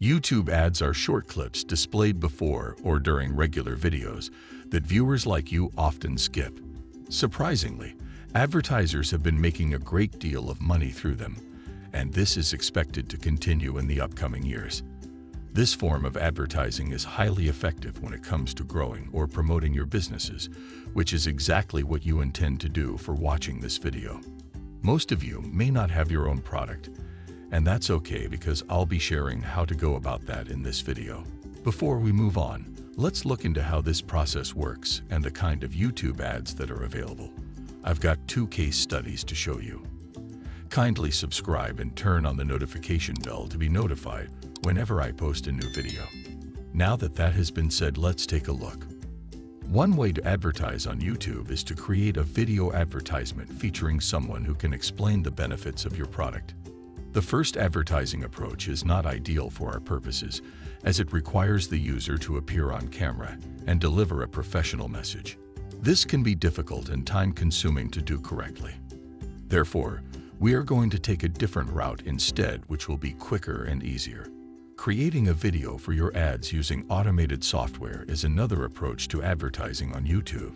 YouTube ads are short clips displayed before or during regular videos that viewers like you often skip. Surprisingly, advertisers have been making a great deal of money through them, and this is expected to continue in the upcoming years. This form of advertising is highly effective when it comes to growing or promoting your businesses, which is exactly what you intend to do for watching this video. Most of you may not have your own product, and that's okay because I'll be sharing how to go about that in this video. Before we move on, let's look into how this process works and the kind of YouTube ads that are available. I've got two case studies to show you. Kindly subscribe and turn on the notification bell to be notified whenever I post a new video. Now that that has been said, let's take a look. One way to advertise on YouTube is to create a video advertisement featuring someone who can explain the benefits of your product. The first advertising approach is not ideal for our purposes, as it requires the user to appear on camera and deliver a professional message. This can be difficult and time-consuming to do correctly. Therefore, we are going to take a different route instead, which will be quicker and easier. Creating a video for your ads using automated software is another approach to advertising on YouTube.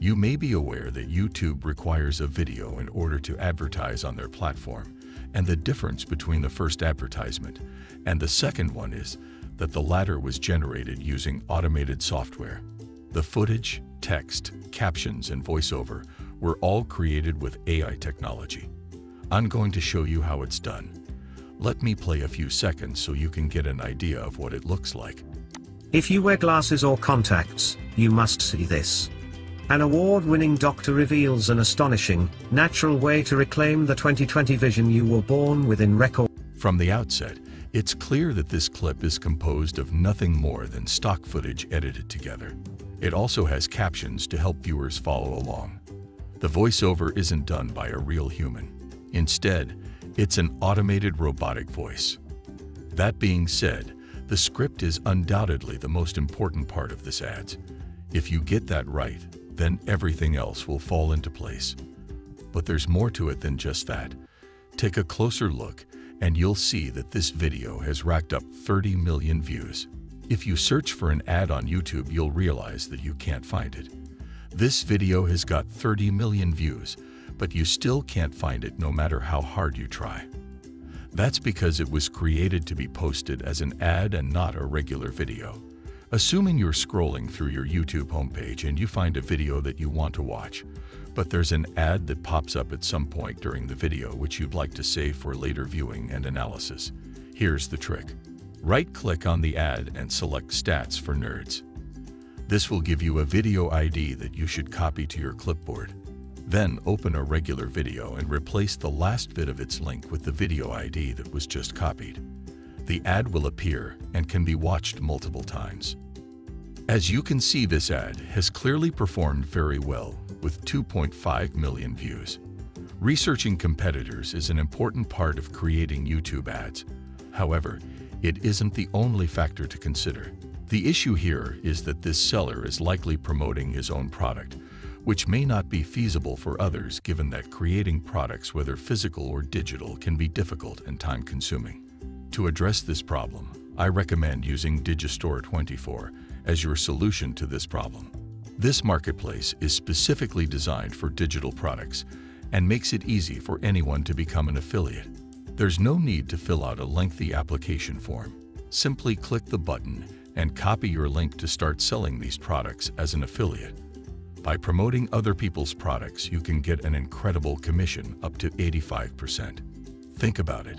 You may be aware that YouTube requires a video in order to advertise on their platform, and the difference between the first advertisement and the second one is that the latter was generated using automated software. The footage, text, captions, and voiceover were all created with AI technology. I'm going to show you how it's done. Let me play a few seconds so you can get an idea of what it looks like. If you wear glasses or contacts, you must see this. An award-winning doctor reveals an astonishing, natural way to reclaim the 2020 vision you were born with in record. From the outset, it's clear that this clip is composed of nothing more than stock footage edited together. It also has captions to help viewers follow along. The voiceover isn't done by a real human. Instead, it's an automated robotic voice. That being said, the script is undoubtedly the most important part of this ad. If you get that right, then everything else will fall into place. But there's more to it than just that. Take a closer look and you'll see that this video has racked up 30 million views. If you search for an ad on YouTube, you'll realize that you can't find it. This video has got 30 million views, but you still can't find it no matter how hard you try. That's because it was created to be posted as an ad and not a regular video. Assuming you're scrolling through your YouTube homepage and you find a video that you want to watch, but there's an ad that pops up at some point during the video which you'd like to save for later viewing and analysis. Here's the trick. Right-click on the ad and select Stats for Nerds. This will give you a video ID that you should copy to your clipboard. Then open a regular video and replace the last bit of its link with the video ID that was just copied. The ad will appear and can be watched multiple times. As you can see, this ad has clearly performed very well with 2.5 million views. Researching competitors is an important part of creating YouTube ads. However, it isn't the only factor to consider. The issue here is that this seller is likely promoting his own product, which may not be feasible for others given that creating products, whether physical or digital, can be difficult and time-consuming. To address this problem, I recommend using Digistore 24 as your solution to this problem. This marketplace is specifically designed for digital products and makes it easy for anyone to become an affiliate. There's no need to fill out a lengthy application form. Simply click the button and copy your link to start selling these products as an affiliate. By promoting other people's products, you can get an incredible commission up to 85%. Think about it.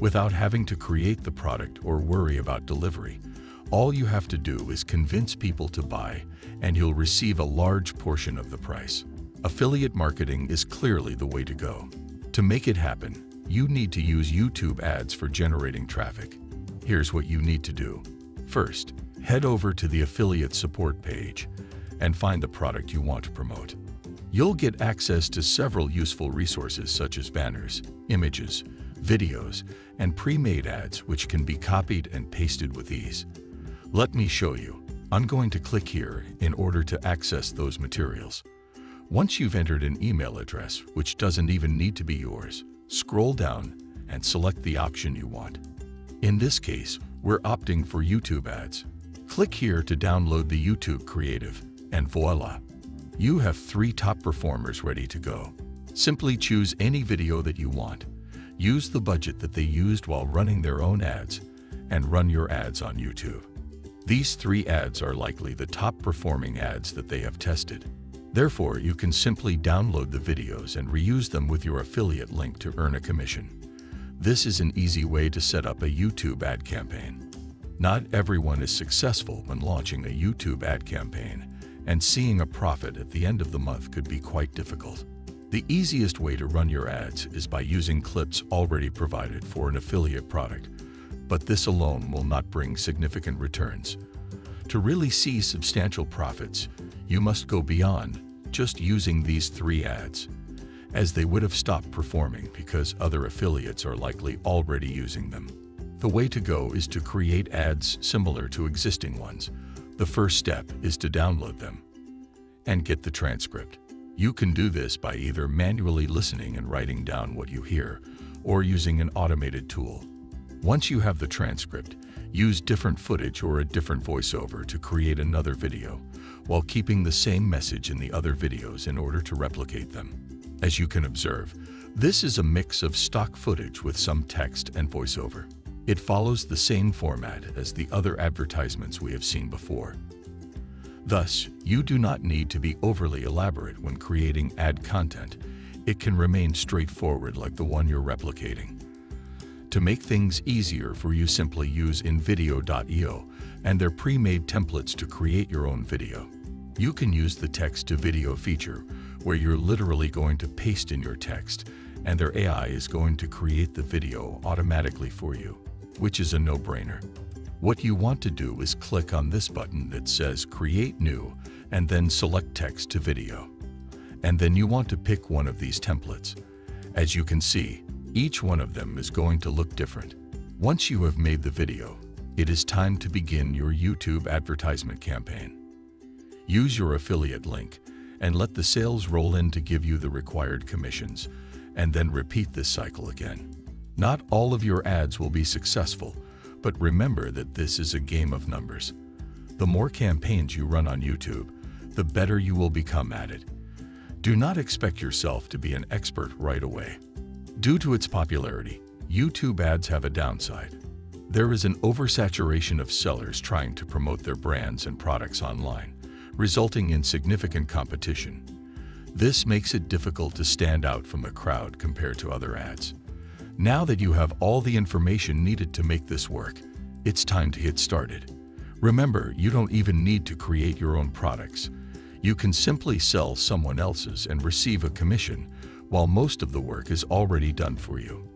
Without having to create the product or worry about delivery, all you have to do is convince people to buy and you'll receive a large portion of the price. Affiliate marketing is clearly the way to go. To make it happen, you need to use YouTube ads for generating traffic. Here's what you need to do. First, head over to the affiliate support page and find the product you want to promote. You'll get access to several useful resources such as banners, images, videos, and pre-made ads which can be copied and pasted with ease. Let me show you. I'm going to click here in order to access those materials. Once you've entered an email address, which doesn't even need to be yours, scroll down and select the option you want. In this case, We're opting for YouTube ads. Click here to download the YouTube Creative, and voila! You have three top performers ready to go. Simply choose any video that you want. Use the budget that they used while running their own ads, and run your ads on YouTube. These three ads are likely the top performing ads that they have tested. Therefore, you can simply download the videos and reuse them with your affiliate link to earn a commission. This is an easy way to set up a YouTube ad campaign. Not everyone is successful when launching a YouTube ad campaign, and seeing a profit at the end of the month could be quite difficult. The easiest way to run your ads is by using clips already provided for an affiliate product, but this alone will not bring significant returns. To really see substantial profits, you must go beyond just using these three ads, as they would have stopped performing because other affiliates are likely already using them. The way to go is to create ads similar to existing ones. The first step is to download them and get the transcript. You can do this by either manually listening and writing down what you hear or using an automated tool. Once you have the transcript, use different footage or a different voiceover to create another video, while keeping the same message in the other videos in order to replicate them. As you can observe, this is a mix of stock footage with some text and voiceover. It follows the same format as the other advertisements we have seen before. Thus, you do not need to be overly elaborate when creating ad content. It can remain straightforward like the one you're replicating. To make things easier for you simply use InVideo.io and their pre-made templates to create your own video. You can use the text-to-video feature where you're literally going to paste in your text and their AI is going to create the video automatically for you, which is a no-brainer. What you want to do is click on this button that says Create New and then select Text to Video. And then you want to pick one of these templates. As you can see, each one of them is going to look different. Once you have made the video, it is time to begin your YouTube advertisement campaign. Use your affiliate link and let the sales roll in to give you the required commissions, and then repeat this cycle again. Not all of your ads will be successful, but remember that this is a game of numbers. The more campaigns you run on YouTube, the better you will become at it. Do not expect yourself to be an expert right away. Due to its popularity, YouTube ads have a downside. There is an oversaturation of sellers trying to promote their brands and products online, resulting in significant competition. This makes it difficult to stand out from the crowd compared to other ads. Now that you have all the information needed to make this work, it's time to get started. Remember, you don't even need to create your own products. You can simply sell someone else's and receive a commission while most of the work is already done for you.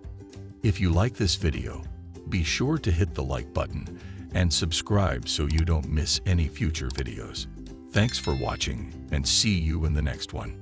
If you like this video, be sure to hit the like button and subscribe so you don't miss any future videos. Thanks for watching and see you in the next one.